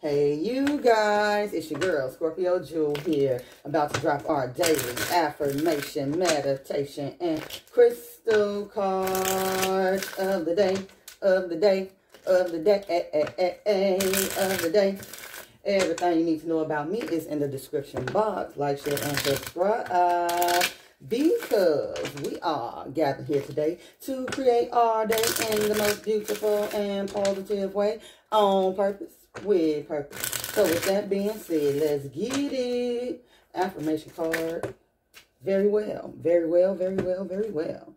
Hey, you guys, it's your girl, Scorpio Jewel here, about to drop our daily affirmation, meditation, and crystal card of the day, of the day, of the day, eh, eh, eh, of the day. Everything you need to know about me is in the description box. Like, share, and subscribe because we are gathered here today to create our day in the most beautiful and positive way on purpose with purpose. So with that being said, let's get it. Affirmation card. Very well. Very well, very well, very well.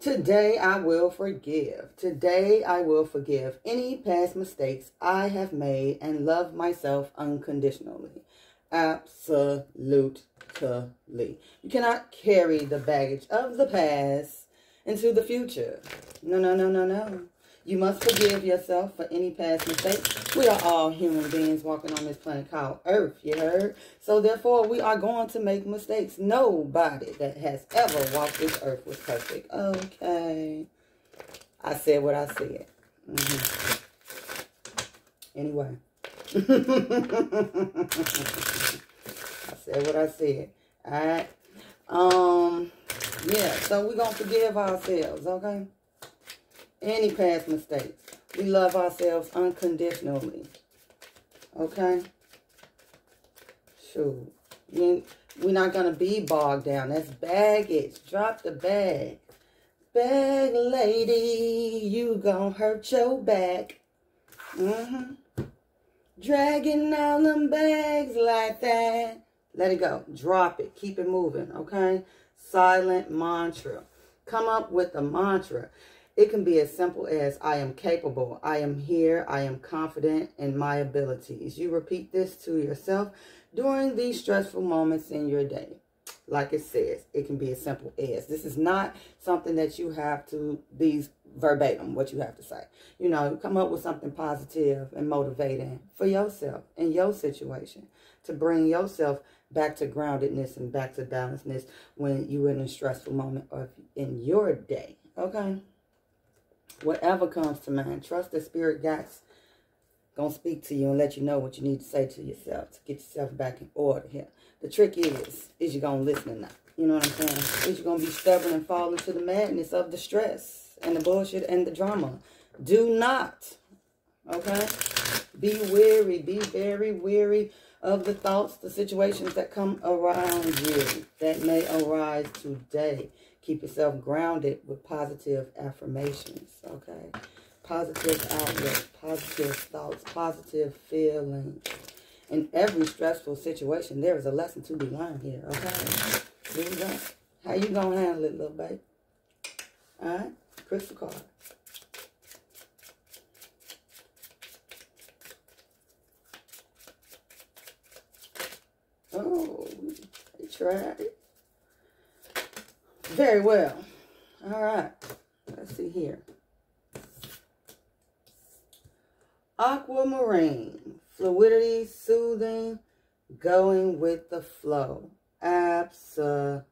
Today I will forgive. Today I will forgive any past mistakes I have made and love myself unconditionally. Absolutely. You cannot carry the baggage of the past into the future. No, no, no, no, no. You must forgive yourself for any past mistakes. We are all human beings walking on this planet called Earth, you heard? So therefore, we are going to make mistakes. Nobody that has ever walked this earth was perfect. Okay. I said what I said. Mm -hmm. Anyway. I said what I said. All right. Um, yeah, so we're going to forgive ourselves, okay? Any past mistakes. We love ourselves unconditionally. Okay? Sure. We're not going to be bogged down. That's baggage. Drop the bag. Bag lady, you gonna hurt your back. Mm-hmm. Dragging all them bags like that. Let it go. Drop it. Keep it moving, okay? Silent mantra. Come up with a mantra. It can be as simple as I am capable, I am here, I am confident in my abilities. You repeat this to yourself during these stressful moments in your day. Like it says, it can be as simple as. This is not something that you have to be verbatim, what you have to say. You know, come up with something positive and motivating for yourself in your situation to bring yourself back to groundedness and back to balancedness when you're in a stressful moment of in your day. Okay? Whatever comes to mind, trust the spirit God's going to speak to you and let you know what you need to say to yourself to get yourself back in order here. The trick is, is you going to listen or not? You know what I'm saying? Is you going to be stubborn and fall into the madness of the stress and the bullshit and the drama? Do not, okay? Be weary. Be very weary of the thoughts, the situations that come around you that may arise today. Keep yourself grounded with positive affirmations, okay? Positive outlook, positive thoughts, positive feelings. In every stressful situation, there is a lesson to be learned here, okay? Here we go. How you gonna handle it, little baby? All right? Crystal card. Oh, they tried. Very well. All right. Let's see here. Aquamarine. Fluidity, soothing, going with the flow. Absolutely.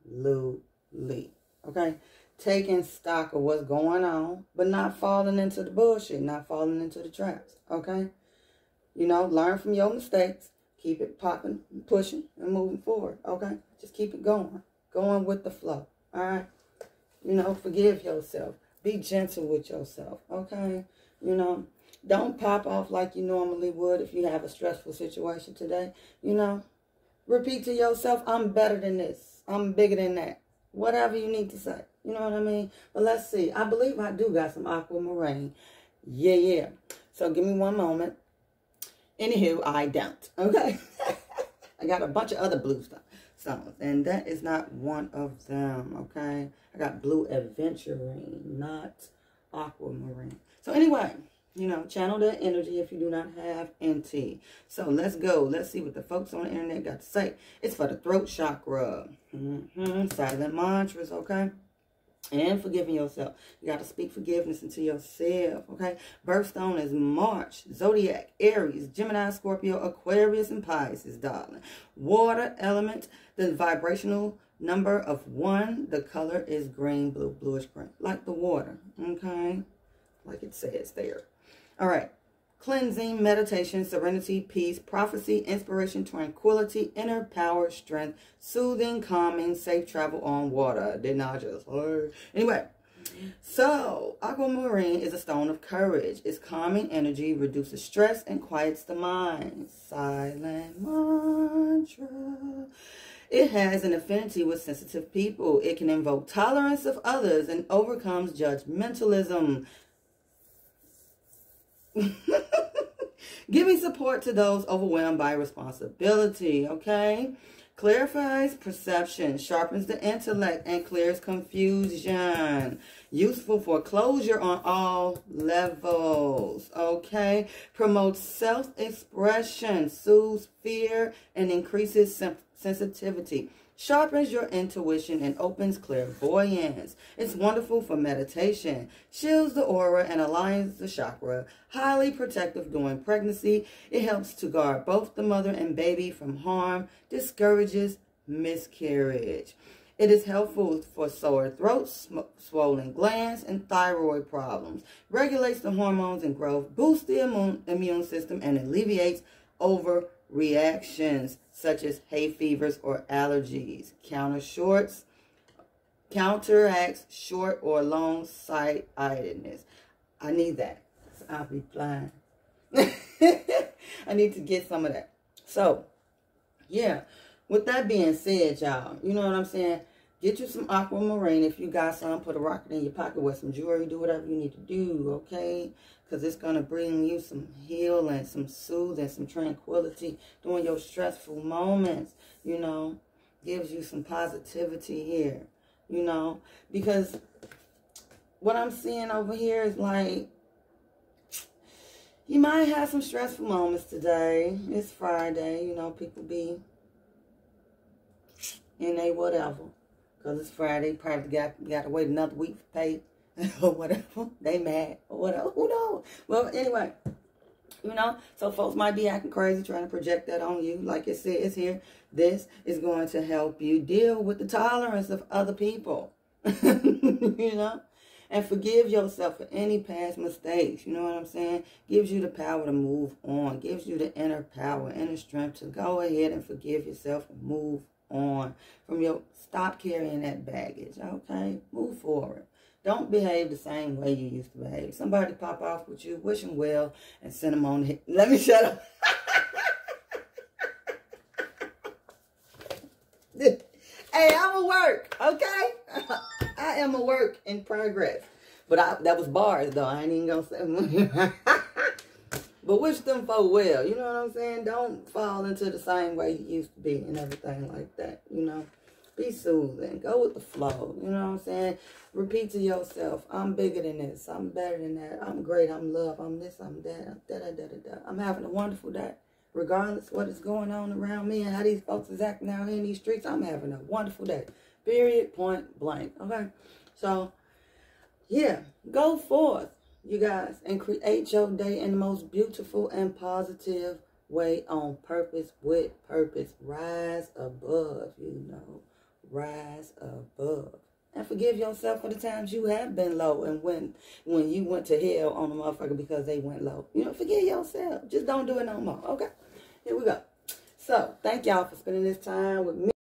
Okay? Taking stock of what's going on, but not falling into the bullshit, not falling into the traps. Okay? You know, learn from your mistakes. Keep it popping, pushing, and moving forward. Okay? Just keep it going. Going with the flow. All right. You know, forgive yourself. Be gentle with yourself. Okay. You know, don't pop off like you normally would if you have a stressful situation today. You know, repeat to yourself, I'm better than this. I'm bigger than that. Whatever you need to say. You know what I mean? But let's see. I believe I do got some aquamarine. Yeah, yeah. So give me one moment. Anywho, I don't. Okay. I got a bunch of other blue stuff And that is not one of them, okay? I got Blue Aventurine, not Aquamarine. So anyway, you know, channel that energy if you do not have NT. So let's go. Let's see what the folks on the internet got to say. It's for the throat chakra. Mm -hmm. Silent mantras, okay? And forgiving yourself. You got to speak forgiveness into yourself, okay? Birthstone is March, Zodiac, Aries, Gemini, Scorpio, Aquarius, and Pisces, darling. Water element, the vibrational number of one, the color is green, blue, bluish green, like the water, okay? Like it says there. All right. Cleansing, meditation, serenity, peace, prophecy, inspiration, tranquility, inner power, strength, soothing, calming, safe travel on water. Did not just heard. Anyway, so aquamarine is a stone of courage. Its calming energy reduces stress and quiets the mind. Silent mantra. It has an affinity with sensitive people. It can invoke tolerance of others and overcomes judgmentalism. Giving support to those overwhelmed by responsibility, okay? Clarifies perception, sharpens the intellect, and clears confusion. Useful for closure on all levels, okay? Promotes self-expression, soothes fear, and increases sensitivity sharpens your intuition and opens clairvoyance. It's wonderful for meditation, shields the aura and aligns the chakra, highly protective during pregnancy. It helps to guard both the mother and baby from harm, discourages miscarriage. It is helpful for sore throats, swollen glands, and thyroid problems. Regulates the hormones and growth, boosts the immune, immune system, and alleviates overreactions such as hay fevers or allergies. Counter shorts counteracts short or long sightedness. I need that. I'll be blind. I need to get some of that. So, yeah. With that being said, y'all, you know what I'm saying? Get you some aquamarine. If you got some, put a rocket in your pocket with some jewelry. Do whatever you need to do, okay? Because it's going to bring you some healing, some soothing, some tranquility during your stressful moments, you know. Gives you some positivity here, you know. Because what I'm seeing over here is like, you might have some stressful moments today. It's Friday, you know, people be in a whatever. Because it's Friday. Probably got, got to wait another week for pay or whatever. They mad or whatever. Who knows? Well, anyway. You know, so folks might be acting crazy trying to project that on you. Like it says here, this is going to help you deal with the tolerance of other people. you know? And forgive yourself for any past mistakes. You know what I'm saying? Gives you the power to move on. Gives you the inner power, inner strength to go ahead and forgive yourself and move on from your stop carrying that baggage okay? Move forward. Don't behave the same way you used to behave. Somebody pop off with you wish them well and send them on the let me shut up. Hey i'm a work okay? I am a work in progress. But I, that was bars though. I ain't even gonna say But wish them folk well. You know what I'm saying? Don't fall into the same way you used to be and everything like that. You know? Be soothing. Go with the flow. You know what I'm saying? Repeat to yourself, I'm bigger than this. I'm better than that. I'm great. I'm love. I'm this. I'm that. Da, da, da, da, da. I'm having a wonderful day. Regardless what is going on around me and how these folks is acting out here in these streets, I'm having a wonderful day. Period. Point blank. Okay? So, yeah. Go forth you guys, and create your day in the most beautiful and positive way on purpose, with purpose. Rise above, you know. Rise above. And forgive yourself for the times you have been low and when when you went to hell on a motherfucker because they went low. You know, forgive yourself. Just don't do it no more. Okay? Here we go. So, thank y'all for spending this time with me.